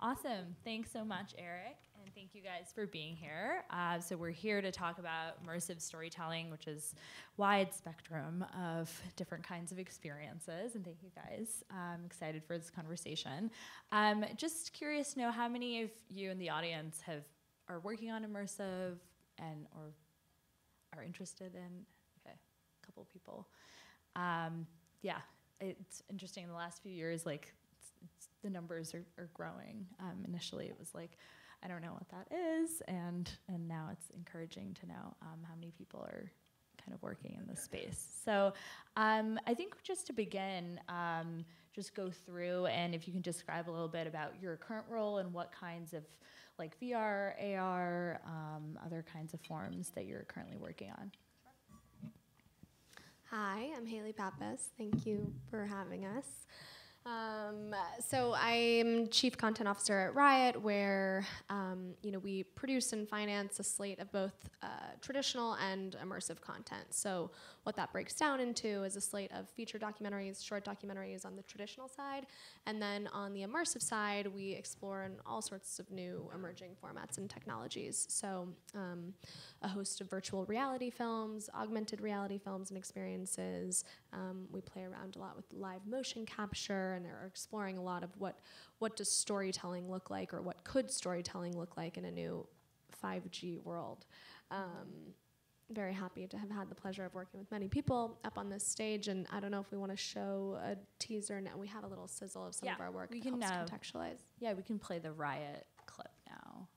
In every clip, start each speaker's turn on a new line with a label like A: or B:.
A: Awesome. Thanks so much, Eric. And thank you guys for being here. Uh, so we're here to talk about immersive storytelling, which is wide spectrum of different kinds of experiences. And thank you guys. I'm excited for this conversation. Um, just curious to know how many of you in the audience have are working on immersive and or are interested in. Okay, a couple people. Um, yeah, it's interesting. In the last few years, like it's, it's, the numbers are, are growing. Um, initially, it was like, I don't know what that is, and and now it's encouraging to know um, how many people are kind of working in this space. So um, I think just to begin, um, just go through and if you can describe a little bit about your current role and what kinds of like VR, AR, um, other kinds of forms that you're currently working on.
B: Hi, I'm Hayley Pappas. Thank you for having us. Um, so I'm chief content officer at RYOT, where um, you know we produce and finance a slate of both uh, traditional and immersive content. So what that breaks down into is a slate of feature documentaries, short documentaries on the traditional side, and then on the immersive side, we explore in all sorts of new emerging formats and technologies. So um, a host of virtual reality films, augmented reality films and experiences. Um, we play around a lot with live motion capture and are exploring a lot of what what does storytelling look like or what could storytelling look like in a new 5G world. Um, very happy to have had the pleasure of working with many people up on this stage, and I don't know if we want to show a teaser now. We have a little sizzle of some
A: yeah,
B: of our work
A: we can uh,
B: contextualize.
A: Yeah, we can play the RYOT clip now.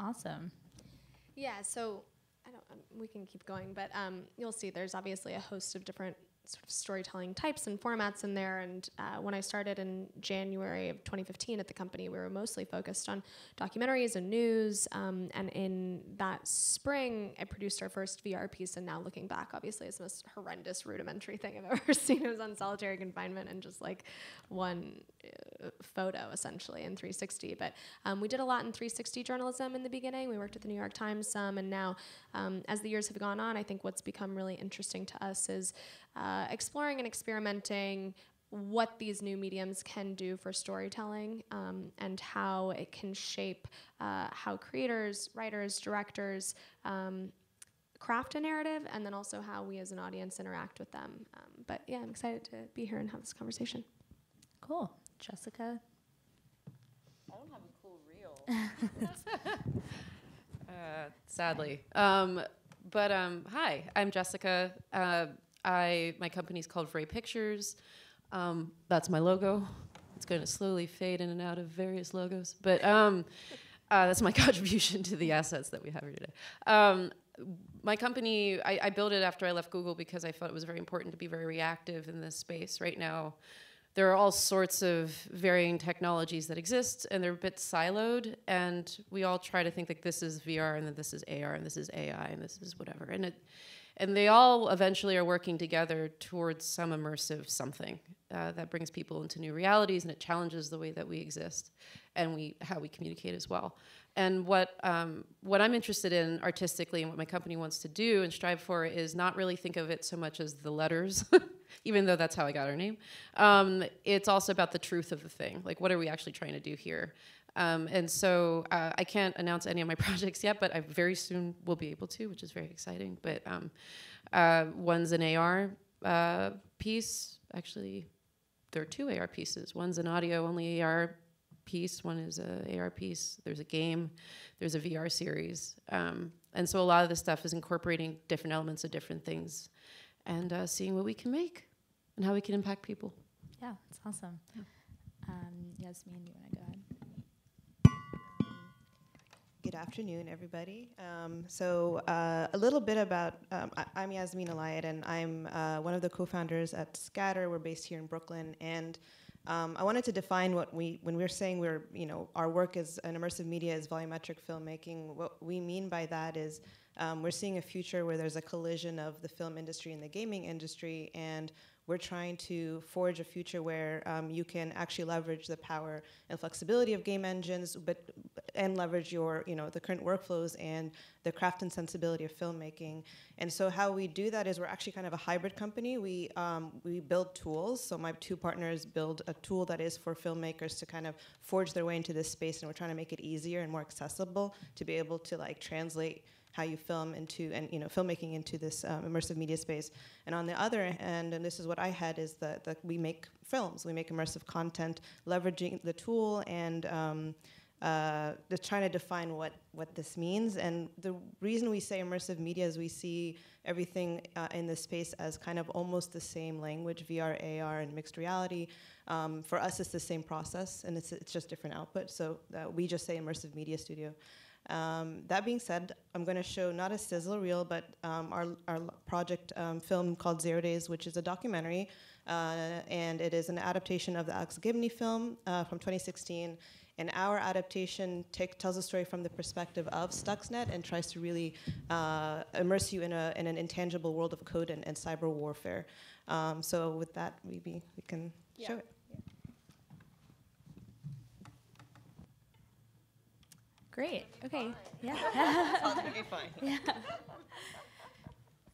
A: Awesome.
B: Yeah, so we can keep going, but um, you'll see there's obviously a host of different sort of storytelling types and formats in there. And uh, when I started in January of 2015 at the company, we were mostly focused on documentaries and news. Um, and in that spring, I produced our first VR piece. And now looking back, obviously, it's the most horrendous, rudimentary thing I've ever seen. It was on solitary confinement and just like one uh, photo essentially in 360. But um, we did a lot in 360 journalism in the beginning. We worked at the New York Times some, and now um, as the years have gone on, I think what's become really interesting to us is uh, exploring and experimenting what these new mediums can do for storytelling um, and how it can shape uh, how creators, writers, directors um, craft a narrative, and then also how we as an audience interact with them. Um, but yeah, I'm excited to be here and have this conversation.
A: Cool. Jessica?
C: I don't have a cool reel. uh, sadly. Um, but um, hi, I'm Jessica. Uh, I my company's called Vrai Pictures. Um, that's my logo. It's going to slowly fade in and out of various logos, but um, uh, that's my contribution to the assets that we have here today. Um, my company, I, I built it after I left Google because I felt it was very important to be very reactive in this space. Right now, there are all sorts of varying technologies that exist, and they're a bit siloed. And we all try to think that this is VR, and that this is AR, and this is AI, and this is whatever. And it, and they all eventually are working together towards some immersive something uh, that brings people into new realities, and it challenges the way that we exist, and we how we communicate as well. And what um, what I'm interested in artistically, and what my company wants to do and strive for, is not really think of it so much as the letters. even though that's how I got our name. Um, it's also about the truth of the thing. Like, what are we actually trying to do here? Um, and so uh, I can't announce any of my projects yet, but I very soon will be able to, which is very exciting. But um, uh, one's an AR uh, piece. Actually, there are two AR pieces. One's an audio only AR piece. One is a AR piece. There's a game. There's a VR series. Um, and so a lot of this stuff is incorporating different elements of different things and uh, seeing what we can make and how we can impact people.
A: Yeah, it's awesome.
C: Yeah.
A: Um, Yasmin, you want to go ahead?
D: Good afternoon, everybody. Um, so, uh, a little bit about um, I, am Yasmin Elayat, and I'm uh, one of the co-founders at Scatter. We're based here in Brooklyn, and um, I wanted to define what we when we're saying we're you know our work is an immersive media is volumetric filmmaking. What we mean by that is um, we're seeing a future where there's a collision of the film industry and the gaming industry, and we're trying to forge a future where um, you can actually leverage the power and flexibility of game engines, but and leverage your, you know, the current workflows and the craft and sensibility of filmmaking. And so how we do that is we're actually kind of a hybrid company. We um, we build tools. So my two partners build a tool that is for filmmakers to kind of forge their way into this space, and we're trying to make it easier and more accessible to be able to like translate how you film into and you know filmmaking into this um, immersive media space. And on the other end, and this is what I had is that, we make films, we make immersive content, leveraging the tool and um, uh, just trying to define what what this means. And the reason we say immersive media is we see everything uh, in this space as kind of almost the same language, VR, AR, and mixed reality. Um, for us, it's the same process, and it's it's just different output. So uh, we just say immersive media studio. Um, that being said, I'm going to show not a sizzle reel, but um, our, our project um, film called Zero Days, which is a documentary, uh, and it is an adaptation of the Alex Gibney film uh, from 2016. And our adaptation take, tells a story from the perspective of Stuxnet and tries to really uh, immerse you in, a, in an intangible world of code and, and cyber warfare. Um, so with that, maybe we can
B: Yeah.
D: show it.
A: Great. Okay. Yeah.
D: Sounds very fine.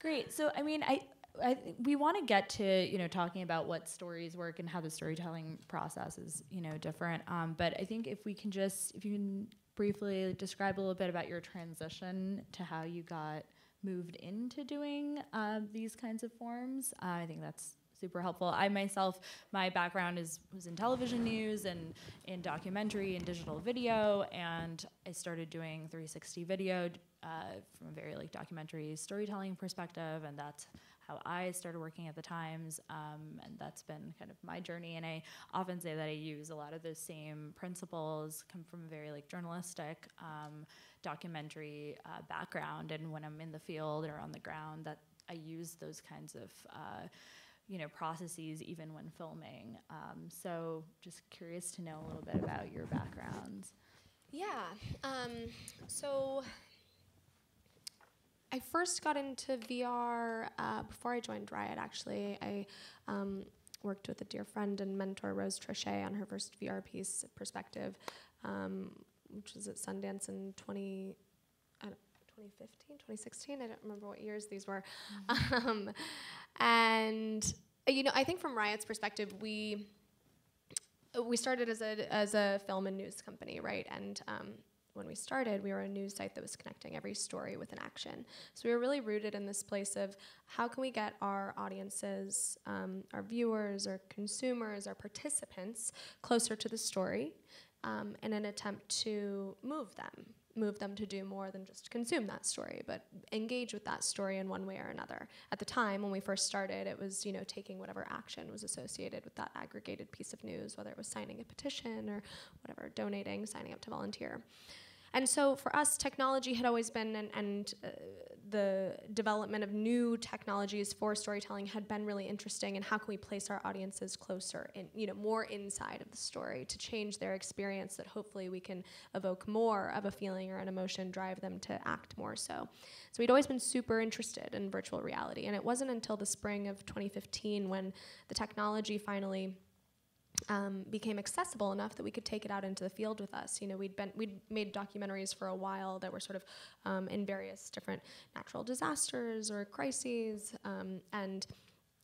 A: Great. So, I mean, I, I we want to get to you know talking about what stories work and how the storytelling process is you know different. Um, but I think if we can just if you can briefly describe a little bit about your transition to how you got moved into doing uh, these kinds of forms, uh, I think that's super helpful. I myself, my background is was in television news and in documentary and digital video, and I started doing 360 video uh, from a very like documentary storytelling perspective, and that's how I started working at the Times, um, and that's been kind of my journey. And I often say that I use a lot of those same principles, come from a very like journalistic, um, documentary uh, background, and when I'm in the field or on the ground, that I use those kinds of uh, you know processes even when filming. Um, so just curious to know a little bit about your backgrounds.
B: Yeah. Um, so I first got into VR uh, before I joined RYOT. Actually, I um, worked with a dear friend and mentor, Rose Troche, on her first VR piece, Perspective, um, which was at Sundance in 20. I don't- 2015, 2016. I don't remember what years these were. Um, and uh, you know, I think from RYOT's perspective, we we started as a as a film and news company, right? And um, when we started, we were a news site that was connecting every story with an action. So we were really rooted in this place of how can we get our audiences, um, our viewers, our consumers, our participants closer to the story, um, in an attempt to move them, move them to do more than just consume that story, but engage with that story in one way or another. At the time when we first started, it was you know taking whatever action was associated with that aggregated piece of news, whether it was signing a petition or whatever, donating, signing up to volunteer. And so for us, technology had always been, and, and uh, the development of new technologies for storytelling had been really interesting. And how can we place our audiences closer, in, you know, more inside of the story to change their experience, that hopefully we can evoke more of a feeling or an emotion, drive them to act more so. So we'd always been super interested in virtual reality, and it wasn't until the spring of 2015 when the technology finally um, became accessible enough that we could take it out into the field with us. You know, we'd been we'd made documentaries for a while that were sort of um, in various different natural disasters or crises, um, and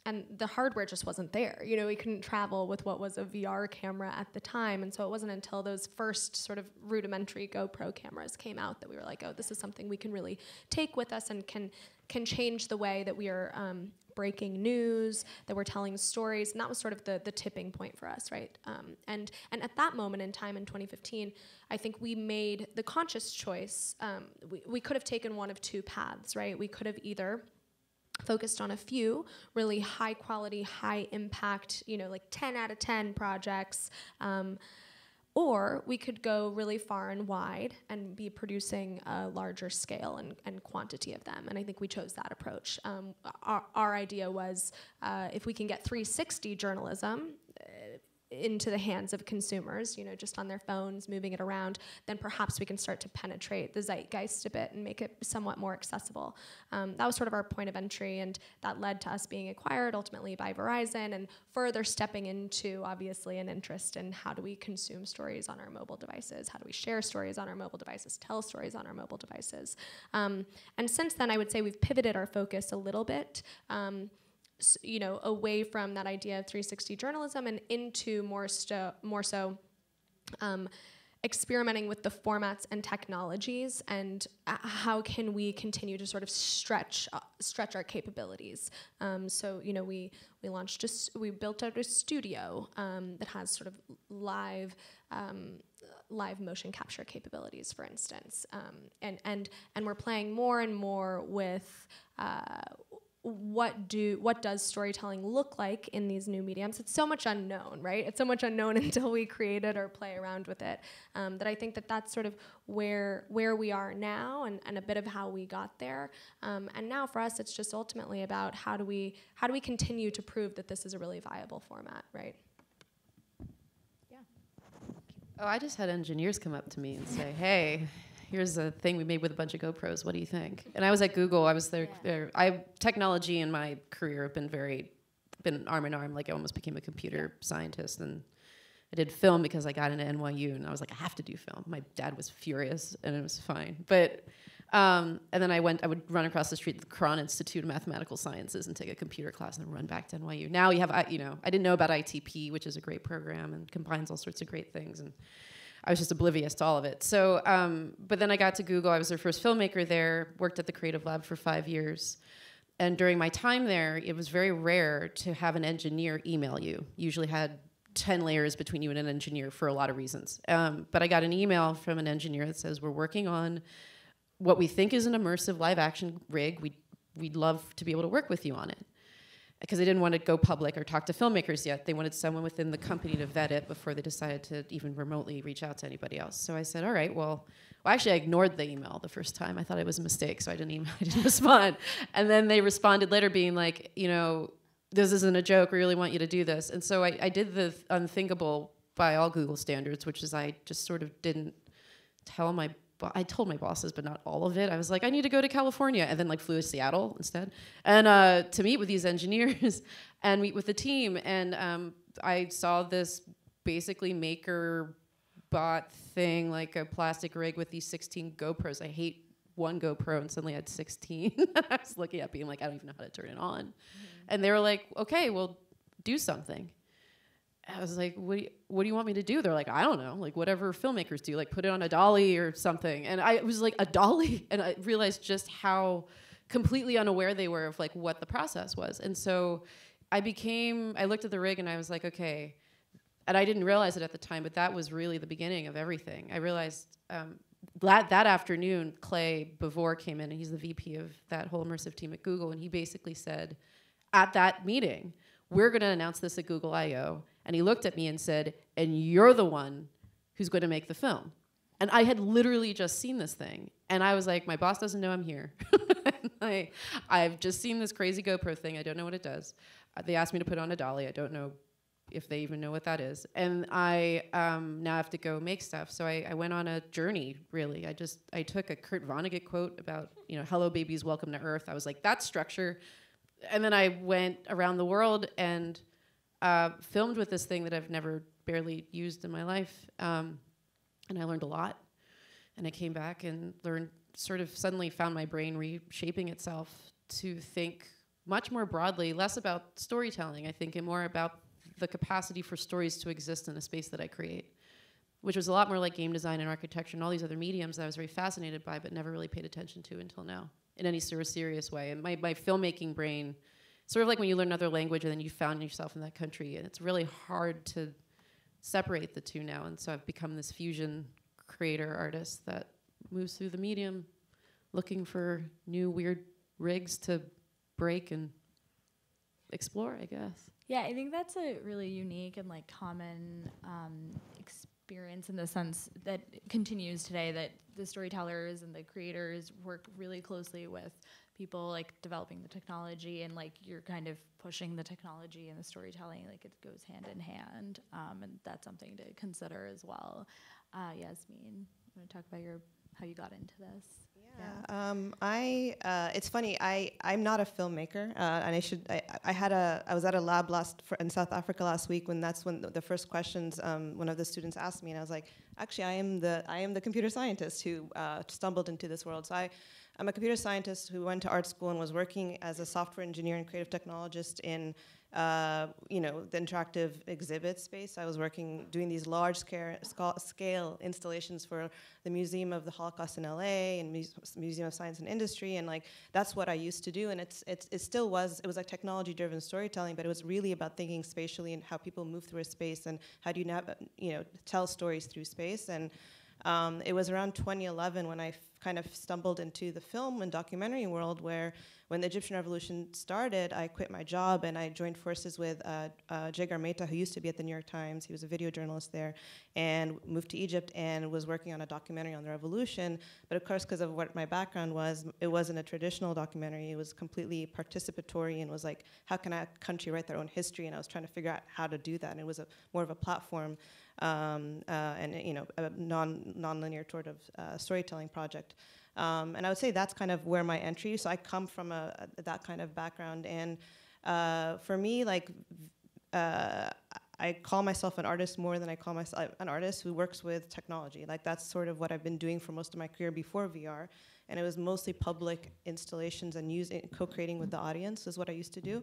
B: and the hardware just wasn't there. You know, we couldn't travel with what was a VR camera at the time, and so it wasn't until those first sort of rudimentary GoPro cameras came out that we were like, oh, this is something we can really take with us and can can change the way that we are um, breaking news, that we're telling stories, and that was sort of the the tipping point for us, right? Um, and and at that moment in time in 2015, I think we made the conscious choice. Um, we we could have taken one of two paths, right? We could have either focused on a few really high quality, high impact, you know, like 10 out of 10 projects. Um, or we could go really far and wide and be producing a larger scale and, and quantity of them. And I think we chose that approach. Um, our, our idea was uh, if we can get 360 journalism, into the hands of consumers, you know, just on their phones, moving it around, then perhaps we can start to penetrate the zeitgeist a bit and make it somewhat more accessible. Um, that was sort of our point of entry, and that led to us being acquired ultimately by Verizon and further stepping into obviously an interest in how do we consume stories on our mobile devices, how do we share stories on our mobile devices, tell stories on our mobile devices. Um, and since then, I would say we've pivoted our focus a little bit. Um, you know, away from that idea of 360 journalism and into more, sto- more so um, experimenting with the formats and technologies and uh, how can we continue to sort of stretch uh, stretch our capabilities. Um, so you know, we we launched just we built out a studio um, that has sort of live. Um, live motion capture capabilities, for instance, um, and and and we're playing more and more with uh, what do what does storytelling look like in these new mediums? It's so much unknown right? It's so much unknown until we create it or play around with it um, that i think that that's sort of where where we are now and, and a bit of how we got there. Um, and now for us it's just ultimately about how do we how do we continue to prove that this is a really viable format right?
C: Yeah. Oh i just had engineers come up to me and say hey here's a thing we made with a bunch of GoPros. What do you think? And I was at Google. I was there. Yeah. there I technology in my career have been very, been arm in arm. Like I almost became a computer scientist and. I did film because I got into NYU and I was like, I have to do film. My dad was furious and it was fine. But um, and then I went, I would run across the street to the Courant Institute of Mathematical Sciences and take a computer class and then run back to NYU. Now you have, you know, I didn't know about ITP, which is a great program and combines all sorts of great things. And I was just oblivious to all of it. So, um, but then I got to Google. I was their first filmmaker there. Worked at the Creative Lab for five years, and during my time there, it was very rare to have an engineer email you. Usually had 10 layers between you and an engineer for a lot of reasons. Um, but I got an email from an engineer that says, We're working on what we think is an immersive live action rig. We'd, we'd love to be able to work with you on it because they didn't want to go public or talk to filmmakers yet. They wanted someone within the company to vet it before they decided to even remotely reach out to anybody else. So I said, all right, well, well actually I ignored the email the first time. I thought it was a mistake, so I didn't email, I didn't respond. And then they responded later being like, you know, this isn't a joke, we really want you to do this. And so I, I did the unthinkable by all Google standards, which is I just sort of didn't tell my I told my bosses, but not all of it. I was like, I need to go to California, and then like flew to Seattle instead, and uh, to meet with these engineers and meet with the team. And um, I saw this basically maker bot thing, like a plastic rig with these 16 GoPros. I hate one GoPro, and suddenly I had 16. I was looking at being like, I don't even know how to turn it on. Mm-hmm. And they were like, okay, well, do something. I was like, what do, you, what do you want me to do? They're like, I don't know, like whatever filmmakers do, like put it on a dolly or something. And I was like, a dolly? And I realized just how completely unaware they were of like what the process was. And so I became, I looked at the rig and I was like, okay. And I didn't realize it at the time, but that was really the beginning of everything. I realized um, that, that afternoon, Clay Bavor came in and he's the VP of that whole immersive team at Google. And he basically said at that meeting, we're going to announce this at Google I/O and he looked at me and said, And you're the one who's going to make the film. And I had literally just seen this thing. And I was like, My boss doesn't know I'm here. I, I've just seen this crazy GoPro thing. I don't know what it does. Uh, they asked me to put on a dolly. I don't know if they even know what that is. And I um, now have to go make stuff. So I, I, went on a journey, really. I just, I took a Kurt Vonnegut quote about, you know, hello babies, welcome to Earth. I was like, that's structure. And then I went around the world and uh, filmed with this thing that I've never barely used in my life. Um, and I learned a lot. And I came back and learned, sort of suddenly found my brain reshaping itself to think much more broadly, less about storytelling, I think, and more about the capacity for stories to exist in a space that I create, which was a lot more like game design and architecture and all these other mediums that I was very fascinated by, but never really paid attention to until now in any sort of serious way. And my, my filmmaking brain sort of like when you learn another language and then you found yourself in that country and it's really hard to separate the two now. And so i've become this fusion creator artist that moves through the medium looking for new weird rigs to break and explore i guess.
A: Yeah i think that's a really unique and like common um, experience in the sense that continues today that the storytellers and the creators work really closely with people like developing the technology and like you're kind of pushing the technology and the storytelling like it goes hand in hand um, and that's something to consider as well uh, yasmin you want to talk about your how you got into this
D: yeah. Um, I uh, it's funny. I I'm not a filmmaker, uh, and I should. I, I had a I was at a lab last in South Africa last week when that's when the, the first questions um, one of the students asked me, and I was like, actually, I am the I am the computer scientist who uh, stumbled into this world. So I. I'm a computer scientist who went to art school and was working as a software engineer and creative technologist in uh, you know, the interactive exhibit space. I was working, doing these large scale, scale installations for the Museum of the Holocaust in LA and Muse Museum of Science and Industry, and like that's what I used to do. And it's, it's it still was it was like technology-driven storytelling, but it was really about thinking spatially and how people move through a space and how do you you know tell stories through space. And um, it was around 2011 when I kind of stumbled into the film and documentary world where when the Egyptian revolution started, I quit my job and I joined forces with uh, uh, Jigar Mehta, who used to be at the New York Times. He was a video journalist there, and moved to Egypt and was working on a documentary on the revolution. But of course, because of what my background was, it wasn't a traditional documentary. It was completely participatory and was like, how can a country write their own history? And I was trying to figure out how to do that. And it was a, more of a platform um, uh, and you know a non, non-linear sort of uh, storytelling project. Um, and I would say that's kind of where my entry. So I come from a, a that kind of background, and uh, for me, like uh, I call myself an artist more than I call myself an artist who works with technology. Like that's sort of what I've been doing for most of my career before VR, and it was mostly public installations and using co-creating with the audience is what I used to do.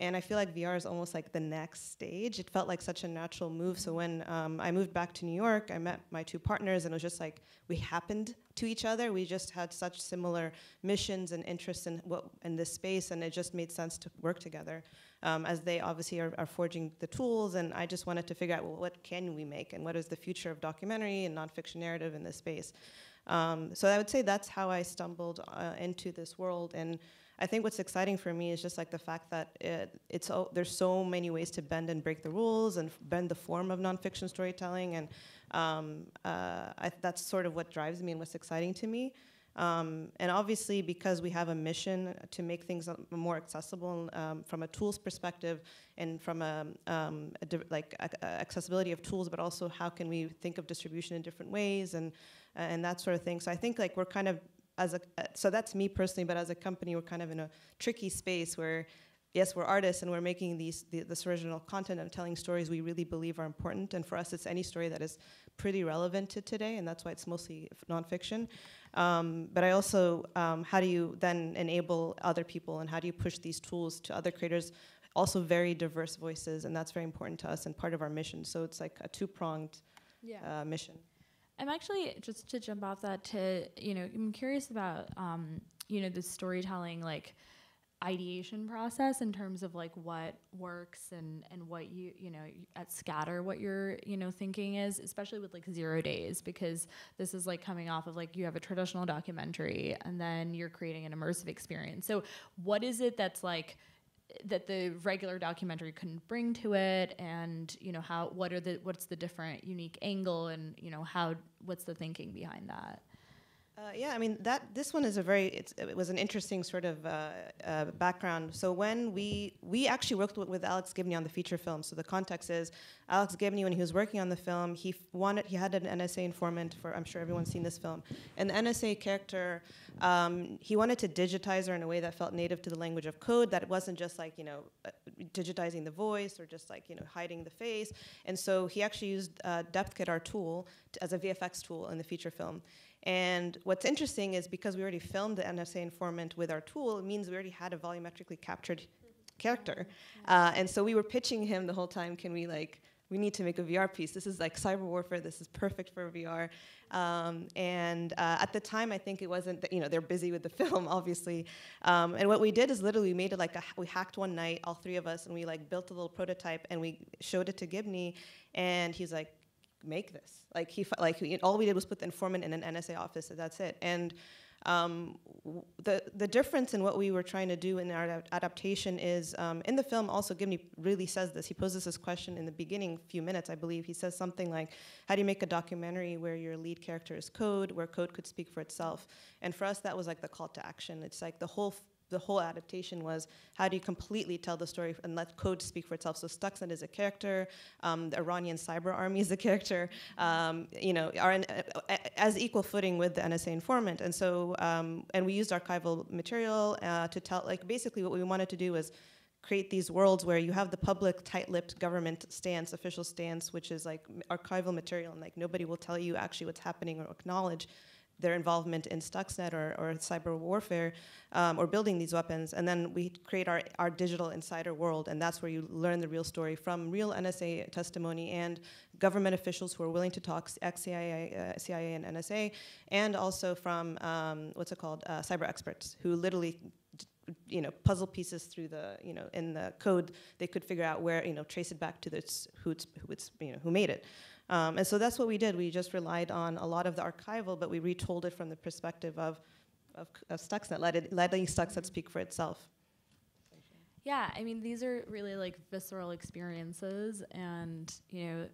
D: And I feel like VR is almost like the next stage. It felt like such a natural move. So when um, I moved back to New York, I met my two partners, and it was just like we happened to each other. We just had such similar missions and interests in what in this space, and it just made sense to work together. Um, as they obviously are, are, forging the tools, and I just wanted to figure out well, what can we make, and what is the future of documentary and nonfiction narrative in this space. Um, so I would say that's how I stumbled uh, into this world, and I think what's exciting for me is just like the fact that it, it's there's so many ways to bend and break the rules and bend the form of nonfiction storytelling, and um, uh, I, that's sort of what drives me and what's exciting to me. Um, and obviously, because we have a mission to make things more accessible um, from a tools perspective and from a, um, a like a, accessibility of tools, but also how can we think of distribution in different ways and and that sort of thing. So I think like we're kind of as a uh, so that's me personally but as a company we're kind of in a tricky space where yes we're artists and we're making these the, this original content and telling stories we really believe are important. And for us it's any story that is pretty relevant to today and that's why it's mostly nonfiction. Um, but i also um, how do you then enable other people and how do you push these tools to other creators? Also very diverse voices and that's very important to us and part of our mission. So it's like a two-pronged yeah. uh, mission
A: I'm actually just to jump off that to you know I'm curious about um, you know the storytelling like ideation process in terms of like what works and and what you you know at scatter what your you know thinking is especially with like zero days because this is like coming off of like you have a traditional documentary and then you're creating an immersive experience. So what is it that's like that the regular documentary couldn't bring to it and you know how what are the what's the different unique angle and you know how what's the thinking behind that
D: uh, yeah, I mean that this one is a very it was an interesting sort of uh, uh, background. So when we we actually worked with, with, Alex Gibney on the feature film. So the context is Alex Gibney when he was working on the film, he wanted he had an NSA informant for I'm sure everyone's seen this film, and the NSA character um, he wanted to digitize her in a way that felt native to the language of code. That it wasn't just like you know uh, digitizing the voice or just like you know hiding the face. And so he actually used uh, DepthKit, our tool, to, as a VFX tool in the feature film. And what's interesting is because we already filmed the NSA informant with our tool, it means we already had a volumetrically captured character. Uh, and so we were pitching him the whole time, can we like, we need to make a VR piece. This is like cyber warfare. This is perfect for VR. Um, and uh, at the time, I think it wasn't, That, you know, they're busy with the film, obviously. Um, and what we did is literally we made it like, a, we hacked one night, all three of us, and we like built a little prototype and we showed it to Gibney. And he's like, make this. Like he like all we did was put the informant in an NSA office. And that's it. And Um, the the difference in what we were trying to do in our adaptation is um, in the film. Also, Gibney really says this. He poses this question in the beginning, few minutes, I believe. He says something like, "How do you make a documentary where your lead character is code, where code could speak for itself?" And for us, that was like the call to action. It's like the whole the whole adaptation was how do you completely tell the story and let code speak for itself. So Stuxnet is a character, um, the Iranian cyber army is a character, um, you know, are in, uh, as equal footing with the NSA informant. And so, um, and we used archival material uh, to tell, like basically what we wanted to do was create these worlds where you have the public tight-lipped government stance, official stance, which is like archival material, and like nobody will tell you actually what's happening or acknowledge their involvement in Stuxnet or, or cyber warfare um, or building these weapons. And then we create our, our digital insider world, and that's where you learn the real story from real NSA testimony and government officials who are willing to talk, ex-CIA, uh, CIA and NSA, and also from, um, what's it called, uh, cyber experts who literally you know, puzzle pieces through the, you know, in the code, they could figure out where, you know, trace it back to this, who it's, who it's, you know, who made it. Um, and so that's what we did. We just relied on a lot of the archival, but we retold it from the perspective of, of, of Stuxnet, let it, letting Stuxnet speak for itself.
A: Yeah, I mean, these are really like visceral experiences, and you know,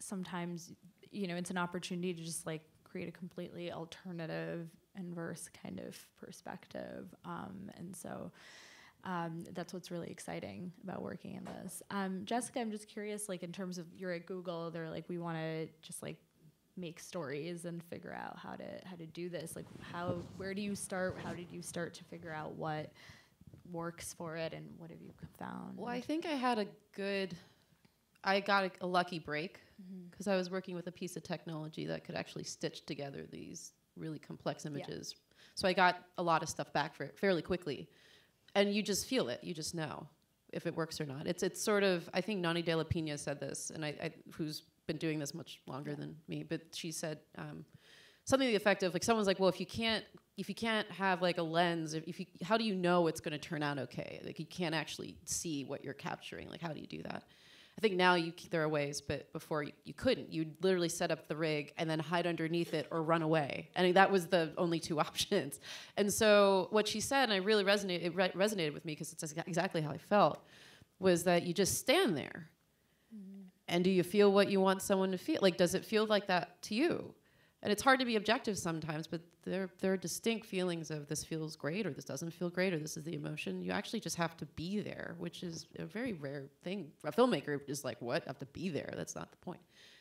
A: sometimes you know it's an opportunity to just like create a completely alternative inverse kind of perspective, um, and so. Um, that's what's really exciting about working in this. Um, Jessica, I'm just curious, like in terms of you're at Google, they're like we want to just like make stories and figure out how to how to do this. Like how where do you start? How did you start to figure out what works for it and what have you found?
C: Well, I think I had a good, I got a, a lucky break because I was working with a piece of technology that could actually stitch together these really complex images. So I got a lot of stuff back for it fairly quickly, and you just feel it. You just know if it works or not. It's it's sort of I think Nonny de la Peña said this, and I, I who's been doing this much longer than me, but she said. Um, something to the effect of like someone's like well if you can't if you can't have like a lens if, if you how do you know it's going to turn out okay like you can't actually see what you're capturing like how do you do that i think now you there are ways but before you, you couldn't. You'd literally set up the rig and then hide underneath it or run away. And that was the only two options. And so what she said and i really resonated it re- resonated with me because it's exactly how i felt was that you just stand there. Mm-hmm. And do you feel what you want someone to feel? Like does it feel like that to you and it's hard to be objective sometimes, but there there are distinct feelings of this feels great or this doesn't feel great or this is the emotion. You actually just have to be there, which is a very rare thing. A filmmaker is like, what? I have to be there. That's not the point.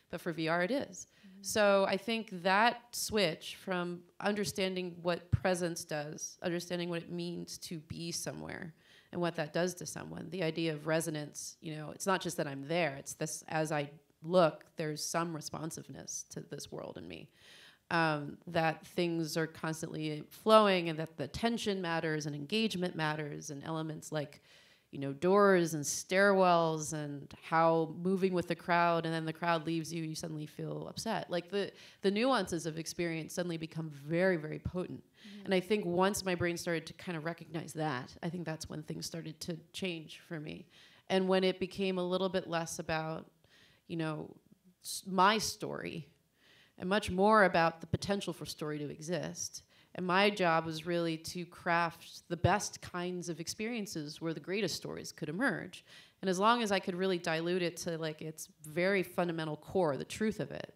C: But for VR, it is. Mm-hmm. So I think that switch from understanding what presence does, understanding what it means to be somewhere, and what that does to someone. The idea of resonance. You know, it's not just that I'm there. It's this as I look, there's some responsiveness to this world in me. Um, that things are constantly flowing and that the tension matters and engagement matters and elements like you know doors and stairwells and how moving with the crowd and then the crowd leaves you you suddenly feel upset. Like the the nuances of experience suddenly become very very potent. And i think once my brain started to kind of recognize that i think that's when things started to change for me. And when it became a little bit less about you know my story and much more about the potential for story to exist. And my job was really to craft the best kinds of experiences where the greatest stories could emerge. And as long as I could really dilute it to like its very fundamental core, the truth of it,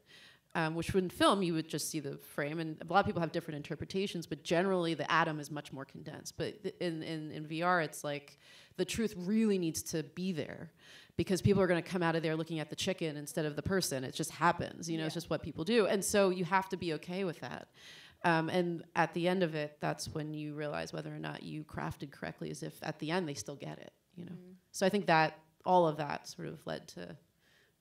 C: um, which in film you would just see the frame, and a lot of people have different interpretations, but generally the atom is much more condensed. But in, in, in VR, it's like the truth really needs to be there because people are going to come out of there looking at the chicken instead of the person. It just happens, you know, it's just what people do. And so you have to be okay with that. Um, and at the end of it, that's when you realize whether or not you crafted correctly, as if at the end they still get it, you know. So I think that all of that sort of led to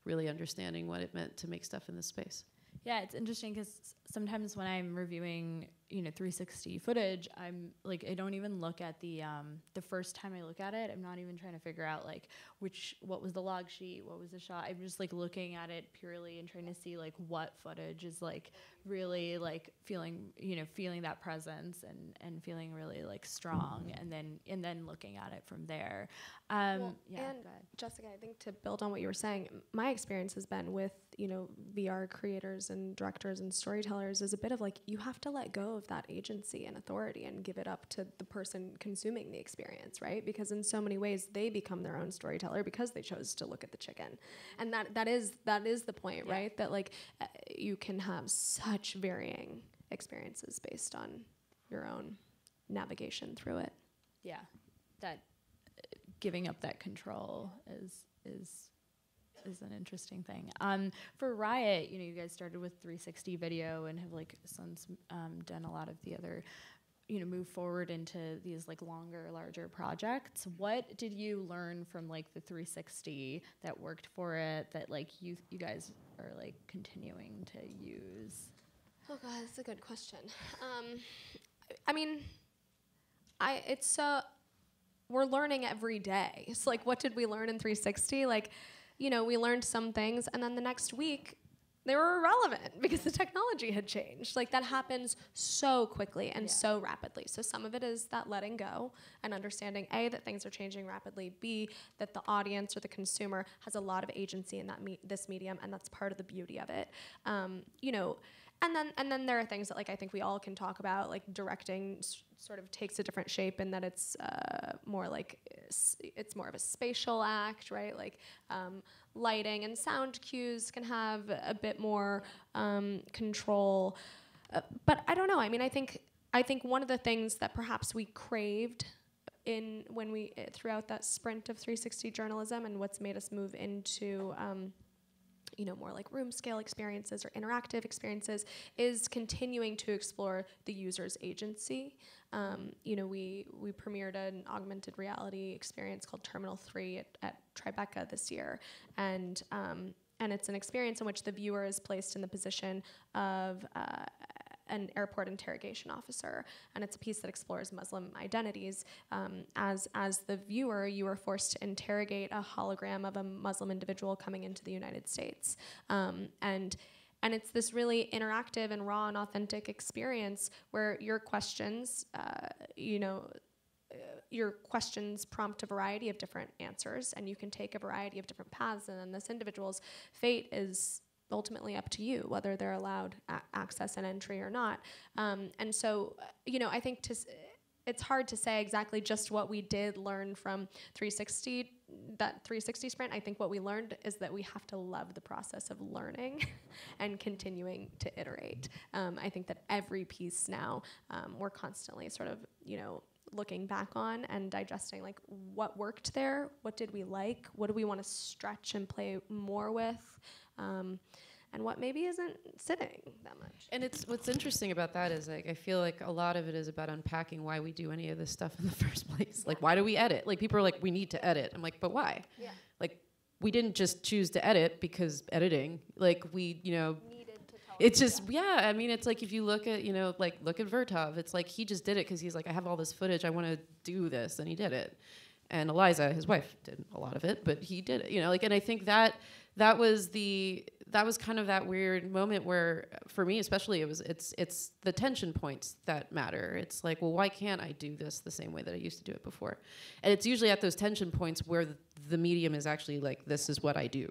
C: really understanding what it meant to make stuff in this space.
A: Yeah, it's interesting because sometimes when I'm reviewing, you know, 360 footage, I'm like, I don't even look at the um, the first time I look at it. I'm not even trying to figure out like which what was the log sheet, what was the shot. I'm just like looking at it purely and trying to see like what footage is like really like feeling you know feeling that presence and and feeling really like strong and then and then looking at it from there um
B: Well,
A: yeah
B: and. Jessica, I think to build on what you were saying, my experience has been with you know VR creators and directors and storytellers is a bit of like you have to let go of that agency and authority and give it up to the person consuming the experience, right? Because in so many ways they become their own storyteller because they chose to look at the chicken, and that that is that is the point,
A: Yeah.
B: right? That like uh, you can have such varying experiences based on your own navigation through it.
A: yeah. That giving up that control is is is an interesting thing. Um for RYOT you know you guys started with 360 video and have like since um, done a lot of the other you know move forward into these like longer larger projects. What did you learn from like the 360 that worked for it that like you you guys are like continuing to use
B: Oh god, that's a good question. Um, I mean, I it's so we're learning every day. It's like what did we learn in 360? Like, you know, we learned some things, and then the next week they were irrelevant because the technology had changed. Like that happens so quickly and
A: Yeah.
B: so rapidly. So some of it is that letting go and understanding a that things are changing rapidly. B that the audience or the consumer has a lot of agency in that me- this medium, and that's part of the beauty of it. Um, you know, and then and then there are things that like I think we all can talk about. Like directing s- sort of takes a different shape in that it's uh, more like it's more of a spatial act, right? Like um, lighting and sound cues can have a bit more um, control. Uh, but I don't know. I mean, I think I think one of the things that perhaps we craved in when we uh, throughout that sprint of 360 journalism and what's made us move into um, you know more like room scale experiences or interactive experiences is continuing to explore the user's agency. Um, you know we we premiered an augmented reality experience called terminal 3 at, at tribeca this year. And um, and it's an experience in which the viewer is placed in the position of uh, an airport interrogation officer, and it's a piece that explores Muslim identities. Um, as as the viewer, you are forced to interrogate a hologram of a Muslim individual coming into the United States, um, and and it's this really interactive and raw and authentic experience where your questions, uh, you know. uh, Your questions prompt a variety of different answers, and you can take a variety of different paths. And then this individual's fate is ultimately up to you whether they're allowed access and entry or not. Um, and so, you know, I think to it's hard to say exactly just what we did learn from 360 that 360 sprint. I think what we learned is that we have to love the process of learning and continuing to iterate. Um, I think that every piece now um, we're constantly sort of you know looking back on and digesting like what worked there, what did we like, what do we want to stretch and play more with. Um, and what maybe isn't sitting that much.
C: And it's what's interesting about that is like I feel like a lot of it is about unpacking why we do any of this stuff in the first place. Like why do we edit? Like people are like we need to edit. I'm like, but why?
B: Yeah.
C: Like we didn't just choose to edit because editing. Like we, you know,
B: Needed to tell
C: it's just yeah. I mean, it's like if you look at you know like look at Vertov. It's like he just did it because he's like I have all this footage. I want to do this, and he did it. And Eliza, his wife, did a lot of it, but he did it. You know, like and I think that that was the that was kind of that weird moment where for me especially it was it's it's the tension points that matter. It's like well why can't i do this the same way that i used to do it before? And it's usually at those tension points where the, the medium is actually like this is what i do.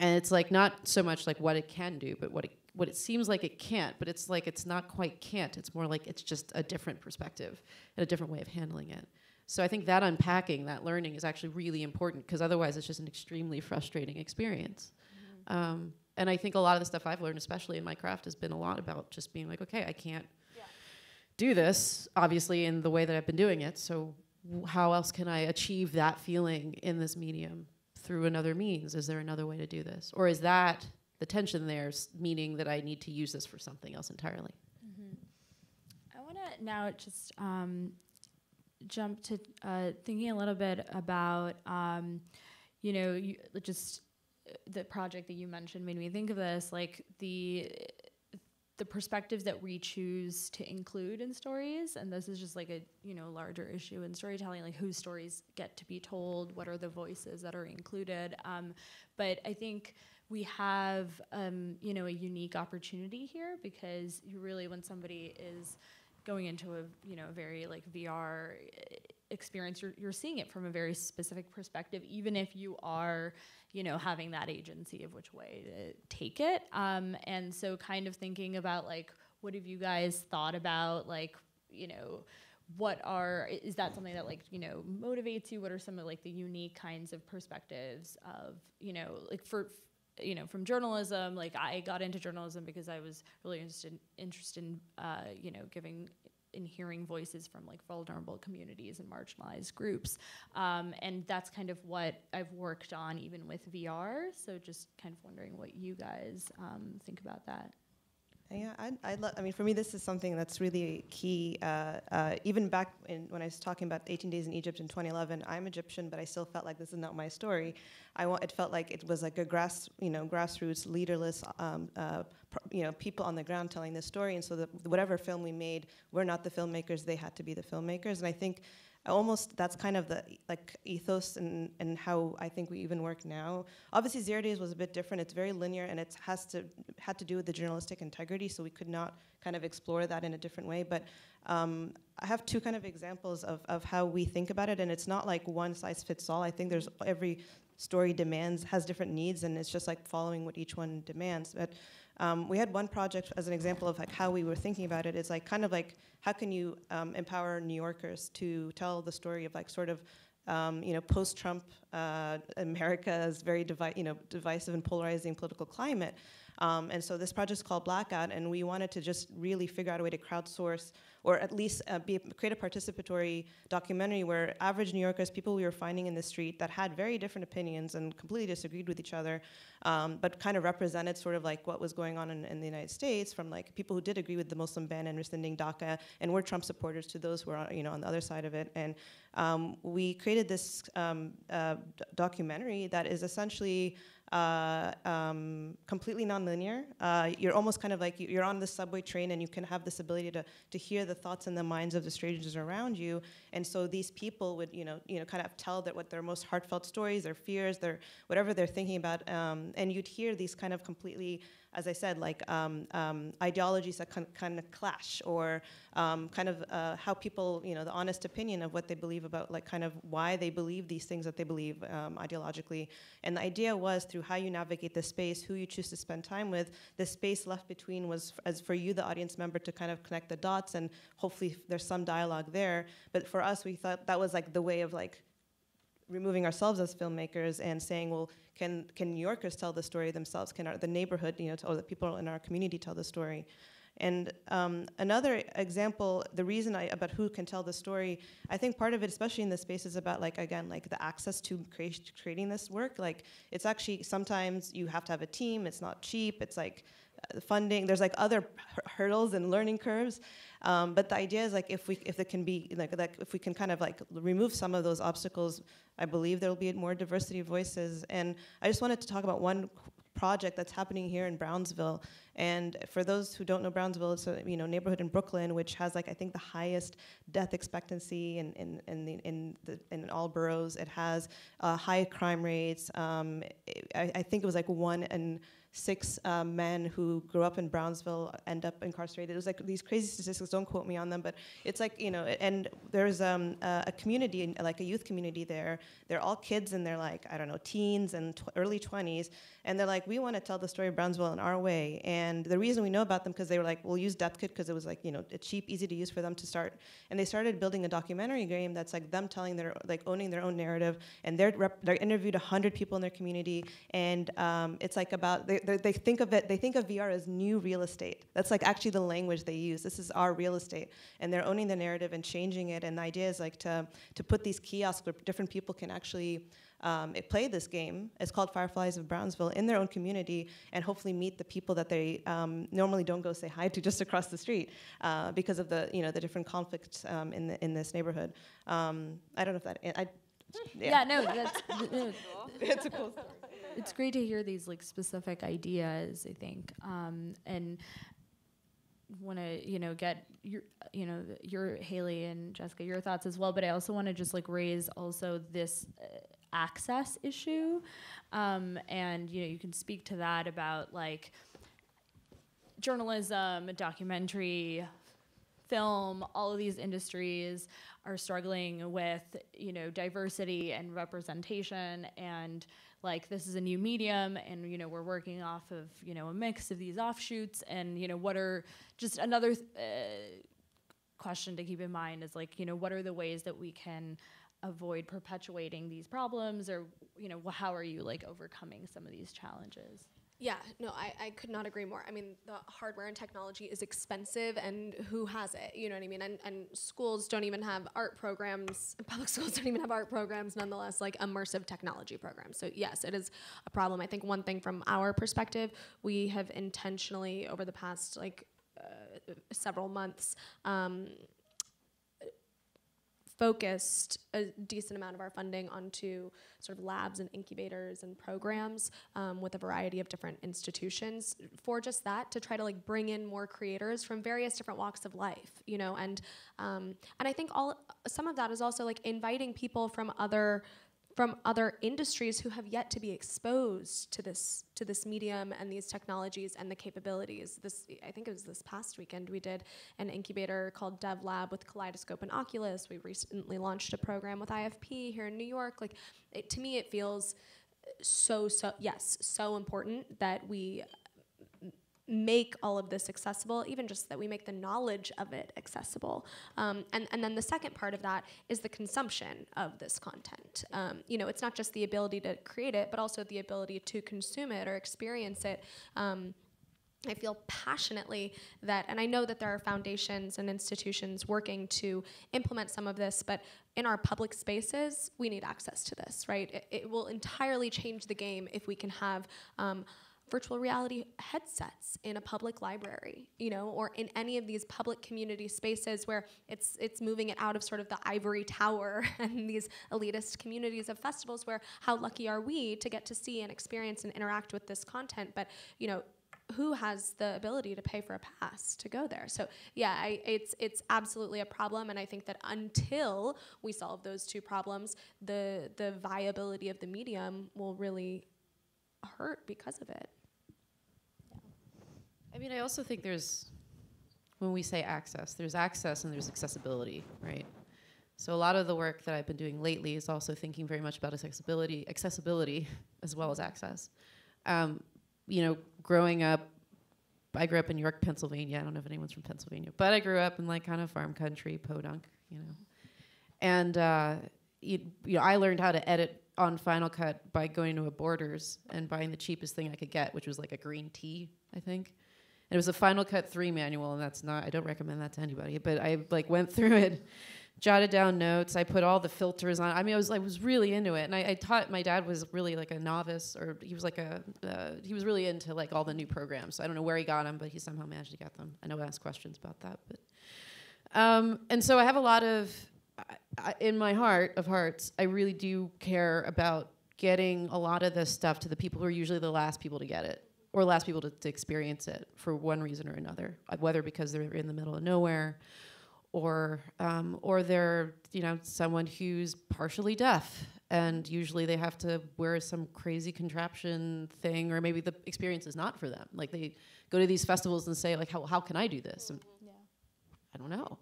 C: And it's like not so much like what it can do but what it what it seems like it can't but it's like it's not quite can't. It's more like it's just a different perspective and a different way of handling it so i think that unpacking that learning is actually really important because otherwise it's just an extremely frustrating experience um, and I think a lot of the stuff I've learned, especially in my craft, has been a lot about just being like, okay, I can't do this, obviously, in the way that I've been doing it. So, w- how else can I achieve that feeling in this medium through another means? Is there another way to do this? Or is that the tension there, meaning that I need to use this for something else entirely?
A: I want to now just um, jump to uh, thinking a little bit about, um, you know, you, just uh, the project that you mentioned made me think of this, like the the perspectives that we choose to include in stories. And this is just like a you know larger issue in storytelling like whose stories get to be told what are the voices that are included. Um, but i think we have um, you know a unique opportunity here because you really when somebody is going into a you know very like VR experience you're, you're seeing it from a very specific perspective even if you are you know having that agency of which way to take it. Um, and so kind of thinking about like what have you guys thought about like you know what are is that something that like you know motivates you? What are some of like the unique kinds of perspectives of you know like for you know from journalism like i got into journalism because i was really interested interested in uh, you know giving in hearing voices from like vulnerable communities and marginalized groups. Um, and that's kind of what i've worked on even with vr so just kind of wondering what you guys um, think about that
D: yeah, I'd lo- I mean, for me, this is something that's really key. Uh, uh, even back in, when I was talking about 18 Days in Egypt in 2011, I'm Egyptian, but I still felt like this is not my story. I want, it felt like it was like a grass, you know, grassroots, leaderless, um, uh, pr- you know, people on the ground telling this story. And so, that whatever film we made, we're not the filmmakers; they had to be the filmmakers. And I think almost that's kind of the like ethos and, and how I think we even work now. Obviously, Zero Days was a bit different. It's very linear and it has to had to do with the journalistic integrity, so we could not kind of explore that in a different way. But um, I have two kind of examples of, of how we think about it, and it's not like one size fits all. I think there's every story demands has different needs, and it's just like following what each one demands. But um, we had one project as an example of like how we were thinking about it. It's like kind of like how can you um, empower New Yorkers to tell the story of like sort of um, you know post-Trump uh, America's very you know divisive and polarizing political climate. Um, and so this project is called Blackout, and we wanted to just really figure out a way to crowdsource or at least uh, be, create a participatory documentary where average New Yorkers, people we were finding in the street that had very different opinions and completely disagreed with each other, um, but kind of represented sort of like what was going on in, in, the United States from like people who did agree with the Muslim ban and rescinding DACA and were Trump supporters to those who are you know on the other side of it. And um, we created this um, uh, documentary that is essentially uh, um, completely nonlinear. Uh, you're almost kind of like you're on the subway train and you can have this ability to, to hear the thoughts and the minds of the strangers around you. And so these people would, you know, you know, kind of tell that what their most heartfelt stories, their fears, their whatever they're thinking about. Um, and you'd hear these kind of completely as I said, like um, um, ideologies that kind of clash, or um, kind of uh, how people, you know, the honest opinion of what they believe about, like, kind of why they believe these things that they believe um, ideologically. And the idea was through how you navigate the space, who you choose to spend time with, the space left between was as for you, the audience member, to kind of connect the dots, and hopefully there's some dialogue there. But for us, we thought that was like the way of like removing ourselves as filmmakers and saying, well, can can New Yorkers tell the story themselves? Can our, the neighborhood, you know, or the people in our community tell the story? And um, another example, the reason I, about who can tell the story, I think part of it, especially in this space, is about like again like the access to creating this work. Like it's actually sometimes you have to have a team. It's not cheap. It's like uh, funding. There's like other hurdles and learning curves. Um, but the idea is like if we if it can be like, if we can kind of like remove some of those obstacles, I believe there will be more diversity of voices. And I just wanted to talk about one project that's happening here in Brownsville. And for those who don't know Brownsville, it's a you know neighborhood in Brooklyn which has like I think the highest death expectancy in in in, the, in, the, in all boroughs. It has uh, high crime rates. Um, I, I, think it was like one and six um, men who grew up in Brownsville end up incarcerated. It was like these crazy statistics. Don't quote me on them, but it's like you know. And there's um, a, community, like a youth community there. They're all kids and they're like I don't know, teens and tw- early 20s, and they're like, we want to tell the story of Brownsville in our way. And the reason we know about them because they were like, we'll use Depthkit because it was like you know, cheap, easy to use for them to start. And they started building a documentary game that's like them telling their like owning their own narrative, and they're they're interviewed 100 people in their community, and um, it's like about they they think of it, they think of VR as new real estate. That's like actually the language they use. This is our real estate. And they're owning the narrative and changing it. And the idea is like to, to put these kiosks where different people can actually um, play this game. It's called Fireflies of Brownsville in their own community and hopefully meet the people that they um, normally don't go say hi to just across the street uh, because of the, you know, the different conflicts um, in, the, in this neighborhood. Um, I don't know if that, I,
A: yeah. yeah, no, that's,
D: it's a cool story
A: it's great to hear these like specific ideas. I think, um, and want to you know get your you know your Hayley and Jessica your thoughts as well. But I also want to just like raise also this. Uh, access issue, um, and you know you can speak to that about like journalism, documentary, film, all of these industries are struggling with, you know, diversity and representation and like this is a new medium and you know we're working off of you know a mix of these offshoots and you know what are just another th- uh, question to keep in mind is like you know what are the ways that we can avoid perpetuating these problems or you know how are you like overcoming some of these challenges
B: Yeah, no, I, I could not agree more. I mean, the hardware and technology is expensive, and who has it? You know what I mean? And, and schools don't even have art programs. Public schools don't even have art programs, nonetheless, like immersive technology programs. So, yes, it is a problem. I think one thing from our perspective, we have intentionally, over the past like uh, several months, um, focused a decent amount of our funding onto sort of labs and incubators and programs um, with a variety of different institutions for just that to try to like bring in more creators from various different walks of life you know and um, and i think all some of that is also like inviting people from other from other industries who have yet to be exposed to this to this medium and these technologies and the capabilities. This I think it was this past weekend we did an incubator called Dev Lab with Kaleidoscope and Oculus. We recently launched a program with IFP here in New York. Like it, to me, it feels so so yes so important that we make all of this accessible, even just that we make the knowledge of it accessible. Um, and, and then the second part of that is the consumption of this content. Um, you know, it's not just the ability to create it, but also the ability to consume it or experience it. Um, I feel passionately that, and I know that there are foundations and institutions working to implement some of this, but in our public spaces, we need access to this, right? It, it will entirely change the game if we can have um, virtual reality headsets in a public library, you know, or in any of these public community spaces where it's it's moving it out of sort of the ivory tower and these elitist communities of festivals where how lucky are we to get to see and experience and interact with this content, but you know, who has the ability to pay for a pass to go there? So yeah, I, it's it's absolutely a problem, and I think that until we solve those two problems, the the viability of the medium will really hurt because of it.
C: I mean, I also think there's, when we say access, there's access and there's accessibility, right? So a lot of the work that I've been doing lately is also thinking very much about accessibility, accessibility as well as access. Um, you know, growing up, I grew up in York, Pennsylvania. I don't know if anyone's from Pennsylvania, but I grew up in like kind of farm country, podunk, you know. And uh, you, you know, I learned how to edit on Final Cut by going to a Borders and buying the cheapest thing I could get, which was like a green tea, I think. It was a Final Cut 3 manual, and that's not, I don't recommend that to anybody, but I like went through it, jotted down notes. I put all the filters on. I mean, I was, I was really into it. And I, I taught, my dad was really like a novice, or he was like a, uh, he was really into like all the new programs. So I don't know where he got them, but he somehow managed to get them. I know I asked questions about that, but. Um, and so I have a lot of, I, in my heart of hearts, I really do care about getting a lot of this stuff to the people who are usually the last people to get it or last people to, to experience it for one reason or another, uh, whether because they're in the middle of nowhere or um, or they're you know someone who's partially deaf and usually they have to wear some crazy contraption thing or maybe the experience is not for them. Like they go to these festivals and say like how, how can i do this? And
A: yeah.
C: I don't know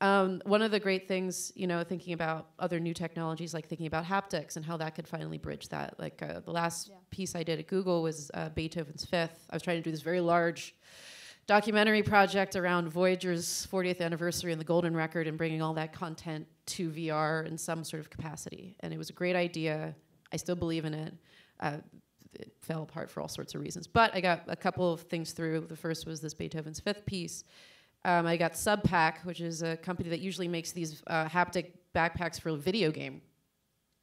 C: um, one of the great things, you know, thinking about other new technologies, like thinking about haptics and how that could finally bridge that. Like uh, the last
A: Yeah.
C: piece I did at Google was uh, Beethoven's Fifth. I was trying to do this very large documentary project around Voyager's 40th anniversary and the Golden Record and bringing all that content to VR in some sort of capacity. And it was a great idea. I still believe in it. Uh, it fell apart for all sorts of reasons. But I got a couple of things through. The first was this Beethoven's Fifth piece. Um, I got SubPac, which is a company that usually makes these uh, haptic backpacks for video game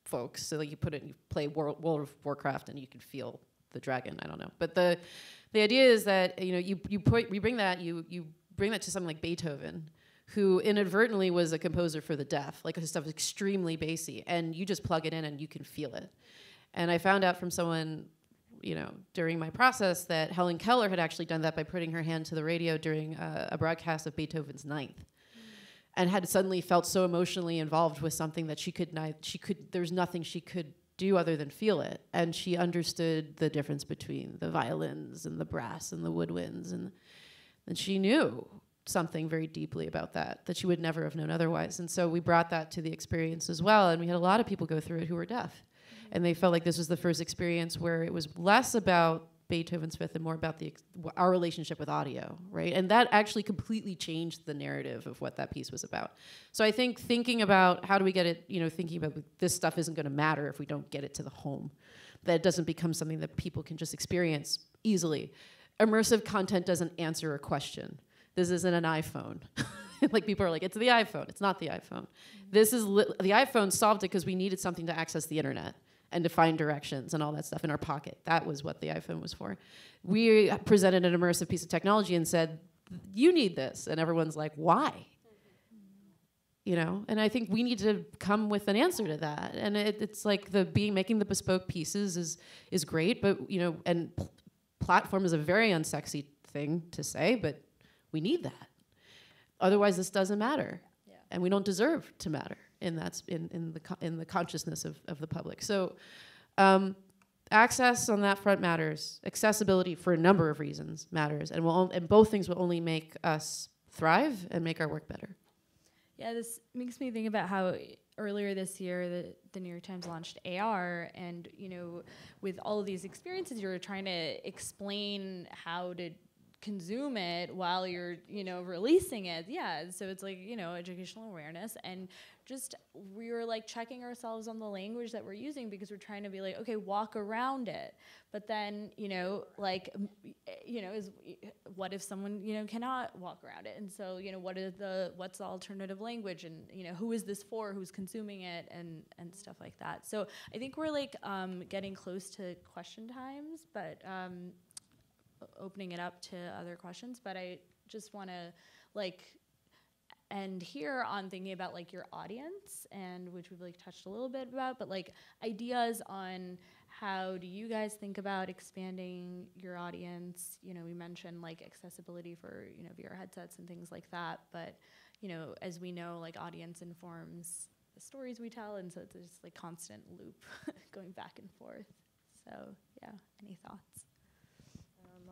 C: folks. So like you put it, and you play World, World of Warcraft, and you can feel the dragon. I don't know, but the the idea is that you know you you put you bring that you you bring that to someone like Beethoven, who inadvertently was a composer for the deaf. Like his stuff is extremely bassy, and you just plug it in and you can feel it. And I found out from someone you know, during my process that Helen Keller had actually done that by putting her hand to the radio during uh, a broadcast of Beethoven's Ninth. and had suddenly felt so emotionally involved with something that she could not she could there's nothing she could do other than feel it. And she understood the difference between the violins and the brass and the woodwinds. And and she knew something very deeply about that that she would never have known otherwise. And so we brought that to the experience as well. And we had a lot of people go through it who were deaf and they felt like this was the first experience where it was less about Beethoven's Fifth and more about the our relationship with audio, right? And that actually completely changed the narrative of what that piece was about. So I think thinking about how do we get it, you know, thinking about this stuff isn't going to matter if we don't get it to the home, that it doesn't become something that people can just experience easily. Immersive content doesn't answer a question. This isn't an iPhone. like people are like, it's the iPhone. It's not the iPhone. This is the iPhone solved it because we needed something to access the internet and to find directions and all that stuff in our pocket. That was what the iPhone was for. We presented an immersive piece of technology and said, "You need this," and everyone's like, "Why?" You know, and I think we need to come with an answer to that. And it, it's like the being making the bespoke pieces is is great, but you know, and pl- platform is a very unsexy thing to say, but we need that. Otherwise, this doesn't matter,
A: Yeah.
C: and we don't deserve to matter in that s- in in the in the consciousness of, of the public. So, um, access on that front matters. Accessibility for a number of reasons matters, and will and both things will only make us thrive and make our work better.
A: Yeah, this makes me think about how earlier this year the, the New York Times launched AR, and you know, with all of these experiences, you're trying to explain how to consume it while you're you know releasing it. Yeah, so it's like you know educational awareness and just we were like checking ourselves on the language that we're using because we're trying to be like okay walk around it. But then you know like eh, you know is what if someone you know cannot walk around it? And so you know what is the what's the alternative language? And you know who is this for? Who's consuming it? And and stuff like that. So i think we're like um, getting close to question times but um, opening it up to other questions but i just want to like end here on thinking about like your audience and which we've like touched a little bit about but like ideas on how do you guys think about expanding your audience? You know we mentioned like accessibility for you know vr headsets and things like that but you know as we know like audience informs the stories we tell and so it's just like constant loop going back and forth. So yeah any thoughts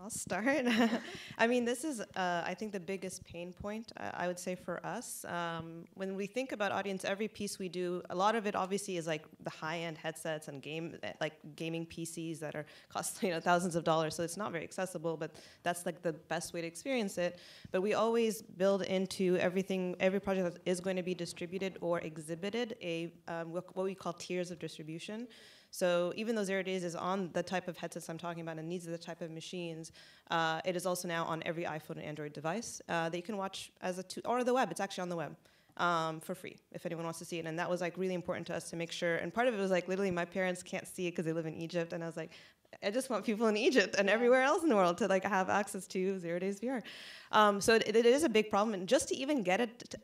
D: I'll start. I mean, this is, uh, I think, the biggest pain point, I, I would say, for us. Um, when we think about audience, every piece we do, a lot of it obviously is like the high-end headsets and game, eh, like gaming PCs that are cost you know thousands of dollars. So it's not very accessible, but that's like the best way to experience it. But we always build into everything, every project that is going to be distributed or exhibited, a um, what we call tiers of distribution. So even though Zero Days is on the type of headsets I'm talking about and needs the type of machines, uh, it is also now on every iPhone and Android device uh, that you can watch as a tu- or the web. It's actually on the web um, for free if anyone wants to see it. And that was like really important to us to make sure. And part of it was like literally my parents can't see it because they live in Egypt, and I was like. I just want people in Egypt and everywhere else in the world to like have access to Zero Days VR. Um, so it, it is a big problem, and just to even get it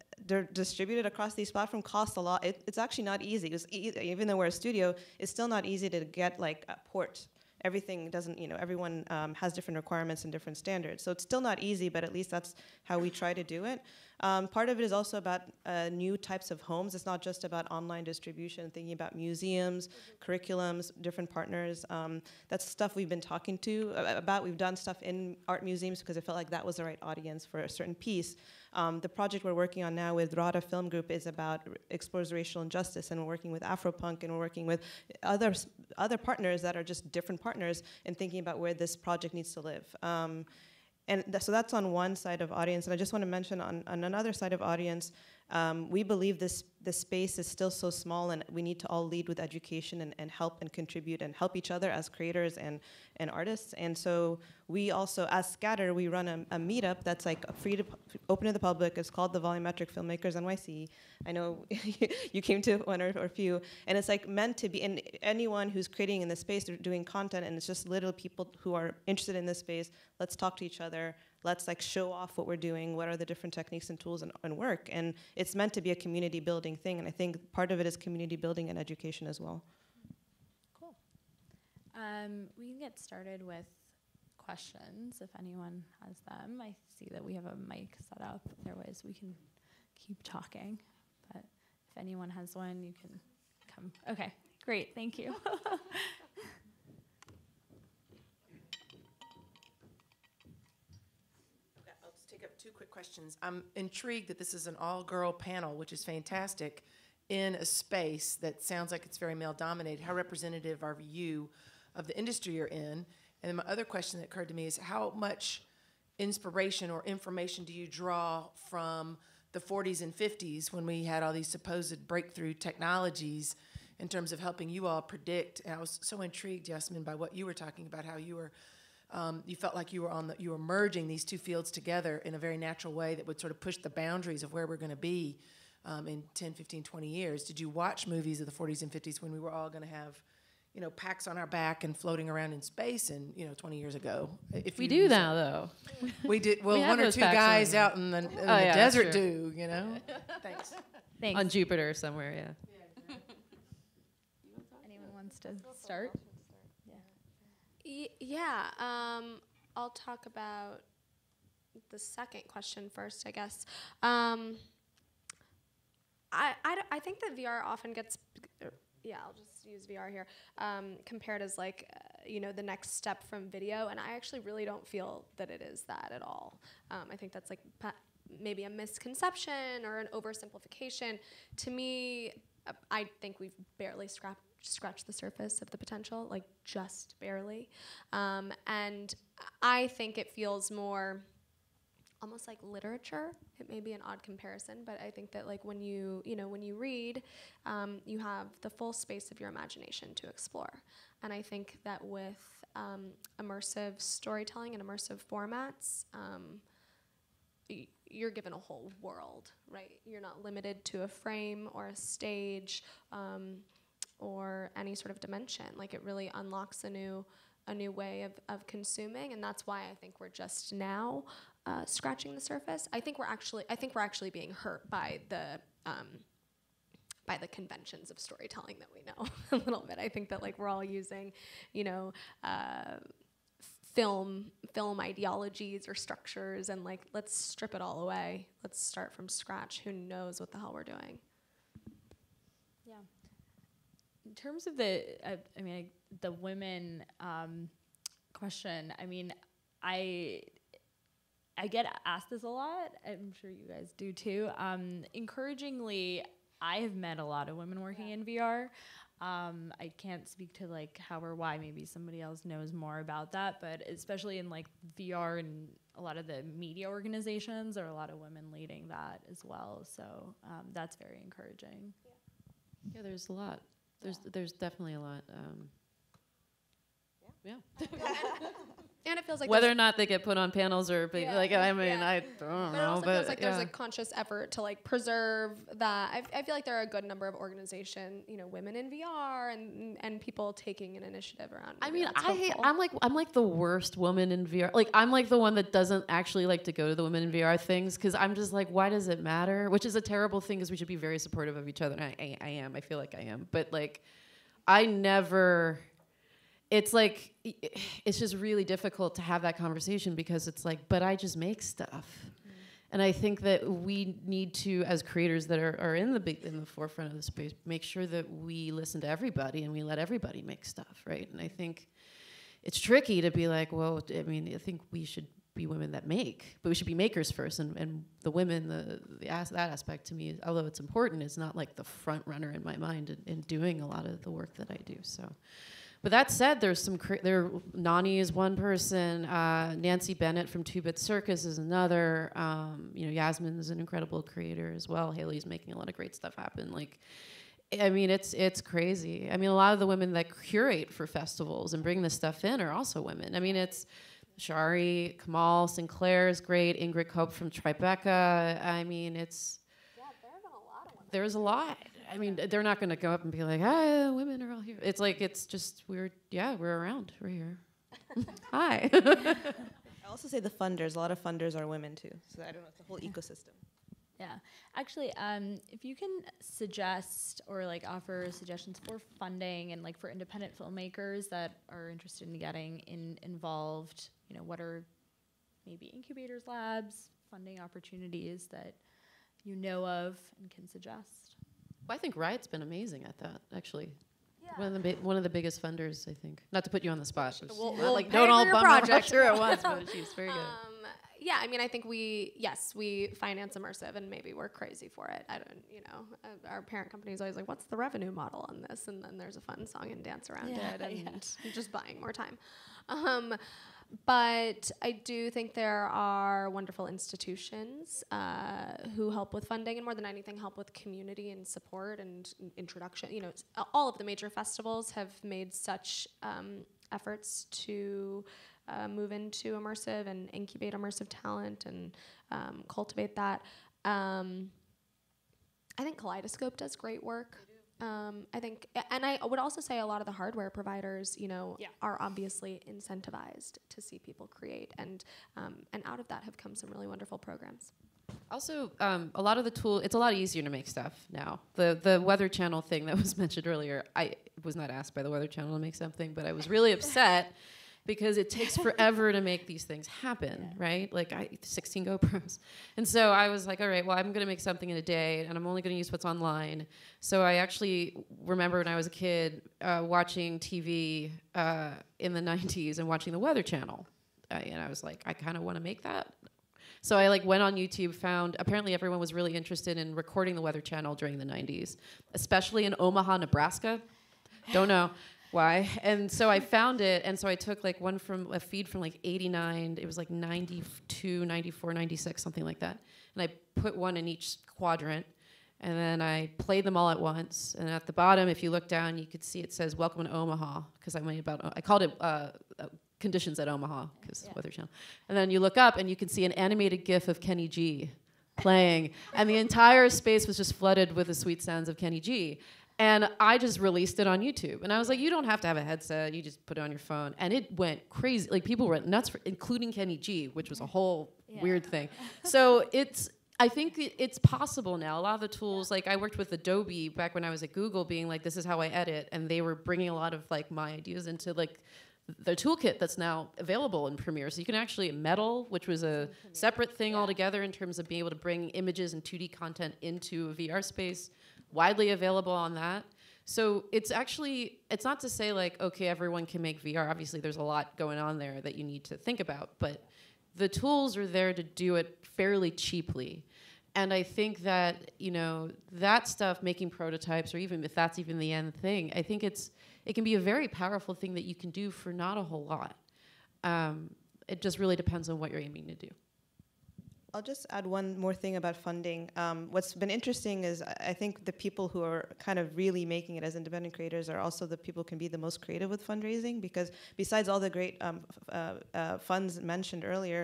D: distributed across these platforms costs a lot. It, it's actually not easy. E- even though we're a studio, it's still not easy to get like a port. Everything doesn't, you know, everyone um, has different requirements and different standards. So it's still not easy, but at least that's how we try to do it. Um, part of it is also about uh, new types of homes. It's not just about online distribution, thinking about museums, curriculums, different partners. Um, that's stuff we've been talking to about. We've done stuff in art museums because I felt like that was the right audience for a certain piece. Um, the project we're working on now with Rada Film Group is about explores racial injustice, and we're working with Afropunk, and we're working with other other partners that are just different partners in thinking about where this project needs to live. And th- so that's on one side of audience. And I just want to mention on, on another side of audience, um, we believe this this space is still so small, and we need to all lead with education and, and help and contribute and help each other as creators and, and artists. And so we also, as Scatter, we run a, a meetup that's like free to open to the public. It's called the Volumetric Filmmakers NYC. I know you came to one or, a few, and it's like meant to be. And anyone who's creating in this space, they're doing content, and it's just little people who are interested in this space. Let's talk to each other. Let's like show off what we're doing. What are the different techniques and tools and, and work? And it's meant to be a community building thing. And I think part of it is community building and education as well.
A: Cool. Um, we can get started with questions if anyone has them. I see that we have a mic set up. Otherwise, we can keep talking. But if anyone has one, you can come. Okay, great. Thank you.
E: I'll just take up two quick questions. I'm intrigued that this is an all-girl panel, which is fantastic, in a space that sounds like it's very male-dominated. How representative are you of the industry you're in? And my other question that occurred to me is how much inspiration or information do you draw from the 40s and 50s when we had all these supposed breakthrough technologies in terms of helping you all predict? And I was so intrigued, Yasmin, by what you were talking about, how you were um, you felt like you were on the, you were merging these two fields together in a very natural way that would sort of push the boundaries of where we're going to be um, in 10, 15, 20 years. Did you watch movies of the 40s and 50s when we were all going to have, you know, packs on our back and floating around in space and, you know, 20 years ago? If
C: We do
E: use
C: now,
E: it.
C: though.
E: We did. Well,
C: We
E: one or two guys
C: on.
E: out in the, in
C: Oh,
E: the
C: yeah,
E: desert
C: true.
E: do, you know? Thanks.
A: Thanks.
C: On Jupiter somewhere, yeah.
A: Anyone wants to start?
B: Yeah, um, I'll talk about the second question first, I guess. Um, I, I, d- I think that VR often gets, er, yeah, I'll just use VR here, um, compared as like, uh, you know, the next step from video. And I actually really don't feel that it is that at all. Um, I think that's like maybe a misconception or an oversimplification. To me, uh, I think we've barely scratched scratched the surface of the potential, like just barely. Um, and I think it feels more almost like literature. It may be an odd comparison, but I think that like when you you know when you read, um, you have the full space of your imagination to explore. And I think that with um, immersive storytelling and immersive formats. Um, y- you're given a whole world, right? You're not limited to a frame or a stage um, or any sort of dimension. Like it really unlocks a new a new way of, of consuming, and that's why I think we're just now uh, scratching the surface. I think we're actually I think we're actually being hurt by the um, by the conventions of storytelling that we know a little bit. I think that like we're all using, you know. Uh, film film ideologies or structures and like let's strip it all away let's start from scratch who knows what the hell we're doing.
A: In terms of the, uh, I mean, I, the women um, question. I mean, I I get asked this a lot. I'm sure you guys do too. Um, encouragingly, I have met a lot of women working in VR. Um, I can't speak to like how or why. Maybe somebody else knows more about that. But especially in like VR and a lot of the media organizations, there are a lot of women leading that as well. So um, that's very encouraging.
C: Yeah, there's a lot. There's there's definitely a lot. Um, yeah.
B: and it feels like
C: Whether or not they get put on panels or be,
B: Yeah,
C: like I mean
B: yeah.
C: I don't
B: but
C: know,
B: it also
C: but
B: feels like
C: yeah.
B: there's a conscious effort to like preserve that. I, I feel like there are a good number of organization, you know, women in VR and and people taking an initiative around.
C: I mean, I hate. I'm like I'm like the worst woman in VR. Like I'm like the one that doesn't actually like to go to the women in VR things because I'm just like, why does it matter? Which is a terrible thing because we should be very supportive of each other. And I, I, I am. I feel like I am. But like, I never. It's like it's just really difficult to have that conversation because it's like, but I just make stuff. Mm. And I think that we need to, as creators that are, are in the big, in the forefront of the space, make sure that we listen to everybody and we let everybody make stuff, right? And I think it's tricky to be like, well, I mean, I think we should be women that make, but we should be makers first. And, and the women, the, the as, that aspect to me, although it's important, is not like the front runner in my mind in, in doing a lot of the work that I do. So. But that said, there's some there. Nonny is one person. Uh, Nancy Bennett from Two Bit Circus is another. Um, you know, Yasmin is an incredible creator as well. Hayley's making a lot of great stuff happen. Like, I mean, it's it's crazy. I mean, a lot of the women that curate for festivals and bring this stuff in are also women. I mean, it's Shari, Kamal, Sinclair is great. Ingrid Kopp from Tribeca. I mean, it's
B: yeah, there have been a lot of women.
C: there's a lot. I mean, they're not going to go up and be like, ah, women are all here. It's like, it's just, we're, yeah, we're around. We're here. Hi.
D: I also say the funders. A lot of funders are women too. So I don't know. It's a whole ecosystem.
A: Yeah, actually, um, if you can suggest or like offer suggestions for funding and like for independent filmmakers that are interested in getting in involved, you know, what are maybe incubators, labs, funding opportunities that you know of and can suggest?
C: Well, I think RYOT's been amazing at that, actually. One of the bi- one of the biggest funders, I think. Not to put you on the spot. It's
B: We'll- we'll
C: like don't all bum
B: project.
C: through at once, but she's very good.
B: Um, yeah, I mean, I think we yes, we finance immersive, and maybe we're crazy for it. I don't, you know, uh, our parent company is always like, "What's the revenue model on this?" And then there's a fun song and dance around
A: Yeah,
B: it, and
A: yeah.
B: just buying more time. Um, but I do think there are wonderful institutions uh, who help with funding, and more than anything, help with community and support and introduction. You know, all of the major festivals have made such um, efforts to uh, move into immersive and incubate immersive talent and um, cultivate that. Um, I think Kaleidoscope does great work. Um, I think, and I would also say a lot of the hardware providers, you know,
A: Yeah.
B: are obviously incentivized to see people create, and um, and out of that have come some really wonderful programs.
C: Also, um, a lot of the tool, it's a lot easier to make stuff now. The the Weather Channel thing that was mentioned earlier, I was not asked by the Weather Channel to make something, but I was really upset because it takes forever to make these things happen, right? Like I 16 GoPros. And so I was like, all right, well, I'm going to make something in a day and I'm only going to use what's online. So I actually remember when I was a kid uh, watching TV uh, in the 90s and watching the Weather Channel. Uh, and I was like, I kind of want to make that. So I like went on YouTube, found apparently everyone was really interested in recording the Weather Channel during the 90s, especially in Omaha, Nebraska. Don't know why. And so I found it, and so I took like one from a feed from like 89, it was like 92, 94, 96, something like that. And I put one in each quadrant. And then I played them all at once. And at the bottom, if you look down, you could see it says "Welcome to Omaha" because I made about I called it uh, uh, "Conditions at Omaha" because
A: Yeah.
C: Weather Channel. And then you look up and you can see an animated GIF of Kenny G playing, and the entire space was just flooded with the sweet sounds of Kenny G. And I just released it on YouTube, and I was like, "You don't have to have a headset; you just put it on your phone." And it went crazy. Like people went nuts, for, including Kenny G, which was a whole
A: Yeah.
C: weird thing. So it's I think it's possible now. A lot of the tools, like I worked with Adobe back when I was at Google, being like, "This is how I edit," and they were bringing a lot of like my ideas into like the toolkit that's now available in Premiere. So you can actually Mettle, which was a separate thing altogether in terms of being able to bring images and 2D content into a VR space, widely available on that. So it's actually it's not to say like okay everyone can make VR. Obviously there's a lot going on there that you need to think about, but the tools are there to do it fairly cheaply. And I think that, you know, that stuff, making prototypes, or even if that's even the end thing, I think it's it can be a very powerful thing that you can do for not a whole lot. Um, it just really depends on what you're aiming to do.
D: I'll just add one more thing about funding. Um, what's been interesting is I I think the people who are kind of really making it as independent creators are also the people who can be the most creative with fundraising because besides all the great um, f- uh, uh, funds mentioned earlier,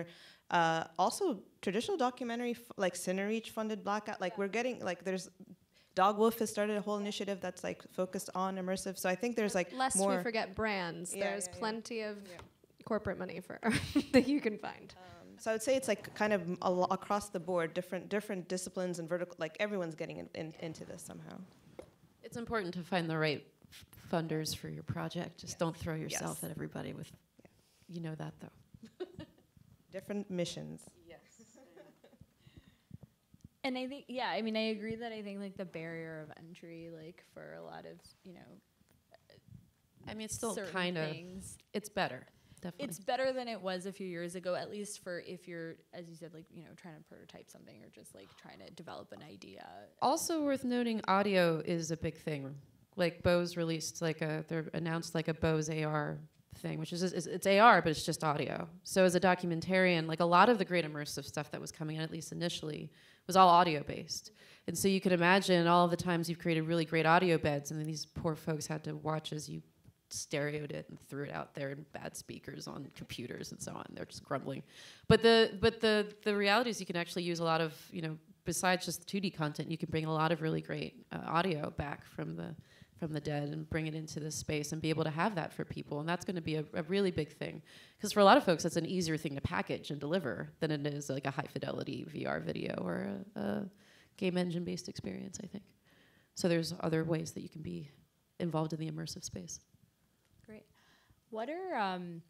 D: uh, also traditional documentary f- like Cinereach funded Blackout. Like we're getting like there's Dogwoof has started a whole initiative that's like focused on immersive. So I think there's like
B: Lest
D: more.
B: we forget brands,
D: Yeah,
B: there's
D: yeah, yeah.
B: plenty of corporate money for that you can find.
D: So I would say it's like kind of a lo- across the board, different different disciplines and vertical. Like everyone's getting in, in, into this somehow.
C: It's important to find the right f- funders for your project. Just don't throw yourself
D: Yes.
C: at everybody with, you know that though.
D: Different missions. Yes.
A: and I think, yeah, I mean, I agree that I think like the barrier of entry, like for a lot of, you know,
C: I mean, it's still kind of, it's better, definitely.
A: it's better than it was a few years ago, at least for if you're, as you said, like, you know, trying to prototype something or just like trying to develop an idea.
C: Also worth noting, audio is a big thing. Like Bose released like a, they announced like a Bose AR thing, which is, it's AR, but it's just audio. So as a documentarian, like a lot of the great immersive stuff that was coming in, at least initially, was all audio based. And so you could imagine all of the times you've created really great audio beds, and then these poor folks had to watch as you stereoed it and threw it out there in bad speakers on computers and so on. They're just grumbling. But the but the the reality is you can actually use a lot of you know besides just the 2D content, you can bring a lot of really great uh, audio back from the from the dead and bring it into this space and be able to have that for people. And that's going to be a, a really big thing because for a lot of folks, that's an easier thing to package and deliver than it is like a high fidelity VR video or a, a game engine based experience. I think. So there's other ways that you can be involved in the immersive space.
A: What are, um,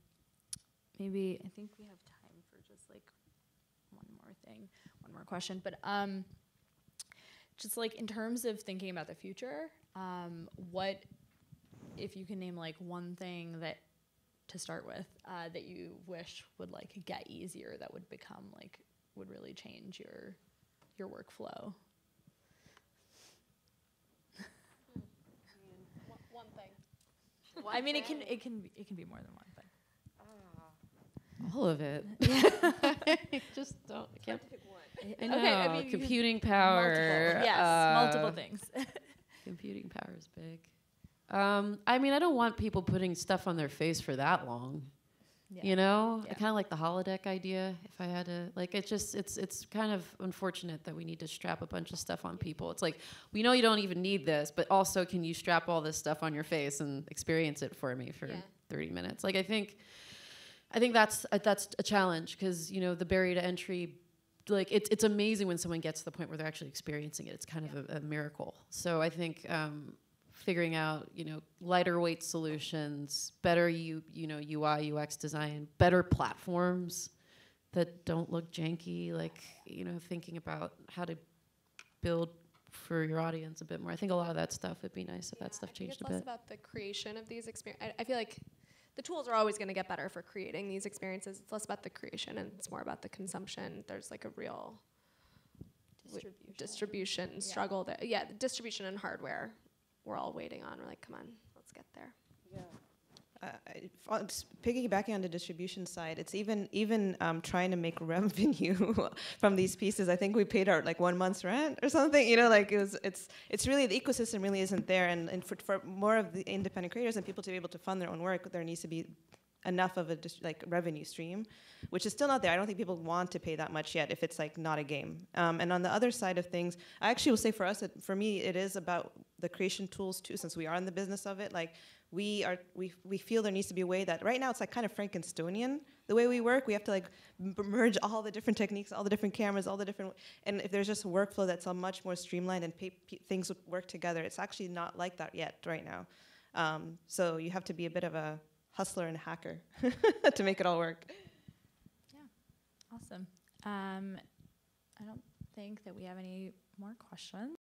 A: maybe, I think we have time for just like one more thing, one more question, but, um, just like in terms of thinking about the future, um, what if you can name like one thing that to start with uh, that you wish would like get easier that would become like would really change your your workflow.
B: One thing.
A: I mean, it can it can be- it can be more than one thing.
C: All of it. Just don't. I can't. I know.
A: Okay, I mean,
C: computing power.
A: Multiple, yes,
C: uh,
A: multiple things.
C: Computing power is big. Um, I mean, I don't want people putting stuff on their face for that long.
A: Yeah.
C: You know, I
A: Yeah.
C: kind of like the holodeck idea. If I had to, like, it's just, it's, it's kind of unfortunate that we need to strap a bunch of stuff on people. It's like we know you don't even need this, but also, can you strap all this stuff on your face and experience it for me for
B: Yeah.
C: 30 minutes? Like, I think, I think that's uh, that's a challenge because you know the barrier to entry. Like it's it's amazing when someone gets to the point where they're actually experiencing it. It's kind of a, a miracle. So I think um, figuring out you know lighter weight solutions, better you you know UI UX design, better platforms that don't look janky. Like you know thinking about how to build for your audience a bit more. I think a lot of that stuff would be nice if that stuff
B: I think
C: changed
B: it's
C: a
B: less
C: bit.
B: about the creation of these experiences. I, I feel like the tools are always going to get better for creating these experiences. It's less about the creation and it's more about the consumption. There's like a real w- distribution
A: Yeah.
B: struggle there. Yeah, the distribution and hardware. We're all waiting on. We're like, come on, let's get there.
D: Uh, I- piggybacking on the distribution side, it's even even um, trying to make revenue from these pieces. I think we paid our like one month's rent or something. You know, like it was. It's it's really the ecosystem really isn't there, and, and for, for more of the independent creators and people to be able to fund their own work, there needs to be enough of a like revenue stream, which is still not there. I don't think people want to pay that much yet if it's like not a game. Um, and on the other side of things, I actually will say for us, it, for me, it is about the creation tools too, since we are in the business of it. Like we are, we we feel there needs to be a way that right now it's like kind of Frankensteinian the way we work. We have to like merge all the different techniques, all the different cameras, all the different. And if there's just a workflow that's a much more streamlined and things would work together, it's actually not like that yet right now. Um, so you have to be a bit of a hustler and hacker to make it all work.
A: Yeah, awesome. Um, I don't think that we have any more questions.